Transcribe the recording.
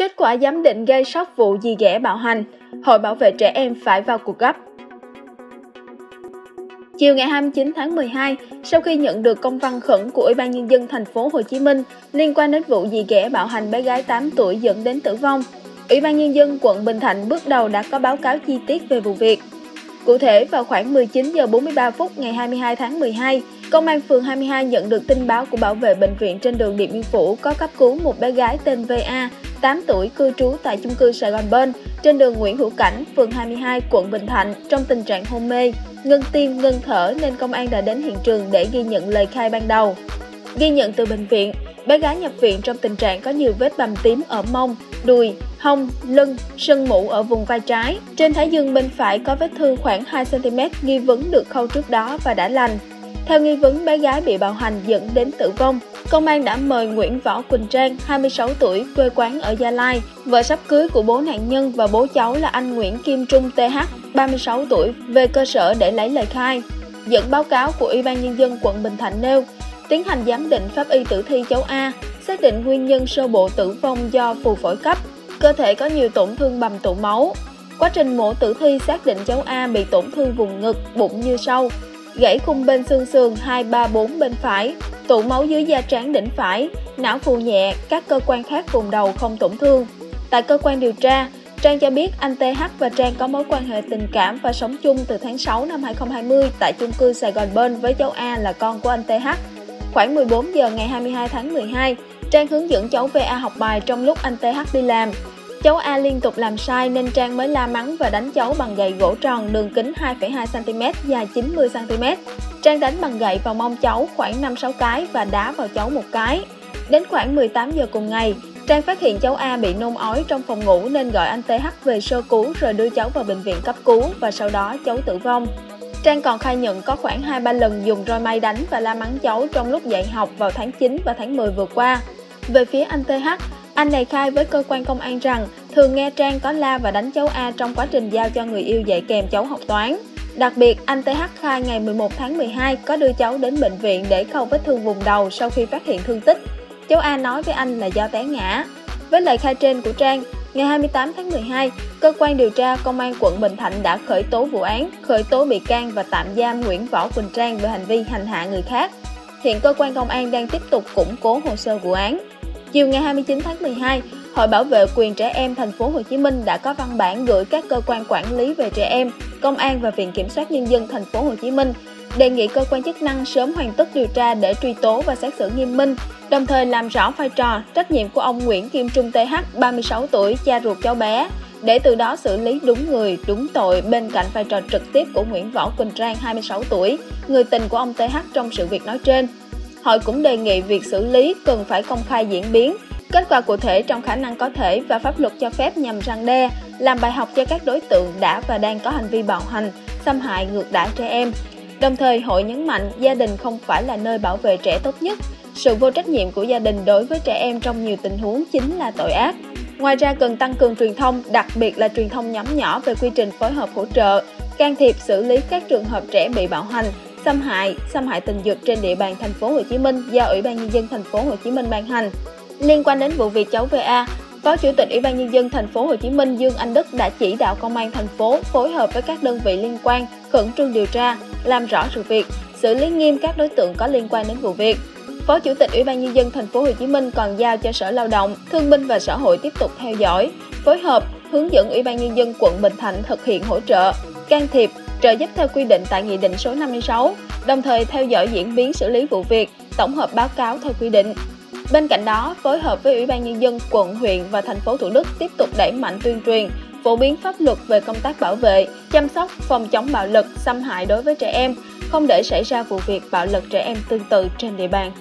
Kết quả giám định gây sốc vụ dì ghẻ bạo hành, Hội Bảo vệ trẻ em phải vào cuộc gấp. Chiều ngày 29 tháng 12, sau khi nhận được công văn khẩn của Ủy ban nhân dân thành phố Hồ Chí Minh liên quan đến vụ dì ghẻ bạo hành bé gái 8 tuổi dẫn đến tử vong, Ủy ban nhân dân quận Bình Thạnh bước đầu đã có báo cáo chi tiết về vụ việc. Cụ thể, vào khoảng 19 giờ 43 phút ngày 22 tháng 12, Công an phường 22 nhận được tin báo của bảo vệ bệnh viện trên đường Điện Biên Phủ có cấp cứu một bé gái tên VA, 8 tuổi cư trú tại chung cư Sài Gòn Bên, trên đường Nguyễn Hữu Cảnh, phường 22, quận Bình Thạnh trong tình trạng hôn mê, ngưng tim, ngưng thở nên công an đã đến hiện trường để ghi nhận lời khai ban đầu. Ghi nhận từ bệnh viện, bé gái nhập viện trong tình trạng có nhiều vết bầm tím ở mông, đùi, hông, lưng, sưng mũ ở vùng vai trái. Trên thái dương bên phải có vết thương khoảng 2cm nghi vấn được khâu trước đó và đã lành. Theo nghi vấn bé gái bị bạo hành dẫn đến tử vong, công an đã mời Nguyễn Võ Quỳnh Trang, 26 tuổi, quê quán ở Gia Lai, vợ sắp cưới của bố nạn nhân và bố cháu là anh Nguyễn Kim Trung TH, 36 tuổi, về cơ sở để lấy lời khai. Dẫn báo cáo của Ủy ban Nhân dân quận Bình Thạnh nêu, tiến hành giám định pháp y tử thi cháu A, xác định nguyên nhân sơ bộ tử vong do phù phổi cấp, cơ thể có nhiều tổn thương bầm tụ máu. Quá trình mổ tử thi xác định cháu A bị tổn thương vùng ngực, bụng như sau, gãy khung bên xương sườn 2, 3, 4 bên phải, tụ máu dưới da trán đỉnh phải, não phù nhẹ, các cơ quan khác vùng đầu không tổn thương. Tại cơ quan điều tra, Trang cho biết anh TH và Trang có mối quan hệ tình cảm và sống chung từ tháng 6 năm 2020 tại chung cư Sài Gòn Bên với cháu A là con của anh TH. Khoảng 14 giờ ngày 22 tháng 12, Trang hướng dẫn cháu VA học bài trong lúc anh TH đi làm. Cháu A liên tục làm sai nên Trang mới la mắng và đánh cháu bằng gậy gỗ tròn đường kính 2,2cm dài 90cm. Trang đánh bằng gậy vào mông cháu khoảng 5-6 cái và đá vào cháu một cái. Đến khoảng 18 giờ cùng ngày, Trang phát hiện cháu A bị nôn ói trong phòng ngủ nên gọi anh TH về sơ cứu rồi đưa cháu vào bệnh viện cấp cứu và sau đó cháu tử vong. Trang còn khai nhận có khoảng 2-3 lần dùng roi may đánh và la mắng cháu trong lúc dạy học vào tháng 9 và tháng 10 vừa qua. Về phía anh TH, anh này khai với cơ quan công an rằng thường nghe Trang có la và đánh cháu A trong quá trình giao cho người yêu dạy kèm cháu học toán. Đặc biệt, anh TH khai ngày 11 tháng 12 có đưa cháu đến bệnh viện để khâu vết thương vùng đầu sau khi phát hiện thương tích. Cháu A nói với anh là do té ngã. Với lời khai trên của Trang, ngày 28 tháng 12, cơ quan điều tra công an quận Bình Thạnh đã khởi tố vụ án, khởi tố bị can và tạm giam Nguyễn Võ Quỳnh Trang về hành vi hành hạ người khác. Hiện cơ quan công an đang tiếp tục củng cố hồ sơ vụ án. Chiều ngày 29 tháng 12, Hội Bảo vệ quyền trẻ em thành phố Hồ Chí Minh đã có văn bản gửi các cơ quan quản lý về trẻ em, công an và Viện Kiểm soát nhân dân thành phố Hồ Chí Minh đề nghị cơ quan chức năng sớm hoàn tất điều tra để truy tố và xét xử nghiêm minh, đồng thời làm rõ vai trò, trách nhiệm của ông Nguyễn Kim Trung TH, 36 tuổi, cha ruột cháu bé, để từ đó xử lý đúng người, đúng tội bên cạnh vai trò trực tiếp của Nguyễn Võ Quỳnh Trang, 26 tuổi, người tình của ông TH trong sự việc nói trên. Hội cũng đề nghị việc xử lý cần phải công khai diễn biến, kết quả cụ thể trong khả năng có thể và pháp luật cho phép nhằm răng đe, làm bài học cho các đối tượng đã và đang có hành vi bạo hành, xâm hại ngược đãi trẻ em. Đồng thời, hội nhấn mạnh gia đình không phải là nơi bảo vệ trẻ tốt nhất. Sự vô trách nhiệm của gia đình đối với trẻ em trong nhiều tình huống chính là tội ác. Ngoài ra cần tăng cường truyền thông, đặc biệt là truyền thông nhóm nhỏ về quy trình phối hợp hỗ trợ, can thiệp xử lý các trường hợp trẻ bị bạo hành, xâm hại, xâm hại tình dục trên địa bàn thành phố Hồ Chí Minh do Ủy ban nhân dân thành phố Hồ Chí Minh ban hành. Liên quan đến vụ việc cháu VA, Phó Chủ tịch Ủy ban nhân dân thành phố Hồ Chí Minh Dương Anh Đức đã chỉ đạo công an thành phố phối hợp với các đơn vị liên quan khẩn trương điều tra, làm rõ sự việc, xử lý nghiêm các đối tượng có liên quan đến vụ việc. Phó Chủ tịch Ủy ban nhân dân thành phố Hồ Chí Minh còn giao cho Sở Lao động, Thương binh và Xã hội tiếp tục theo dõi, phối hợp, hướng dẫn Ủy ban nhân dân quận Bình Thạnh thực hiện hỗ trợ, can thiệp, trợ giúp theo quy định tại Nghị định số 56, đồng thời theo dõi diễn biến xử lý vụ việc, tổng hợp báo cáo theo quy định. Bên cạnh đó, phối hợp với Ủy ban Nhân dân quận, huyện và thành phố Thủ Đức tiếp tục đẩy mạnh tuyên truyền, phổ biến pháp luật về công tác bảo vệ, chăm sóc, phòng chống bạo lực, xâm hại đối với trẻ em, không để xảy ra vụ việc bạo lực trẻ em tương tự trên địa bàn.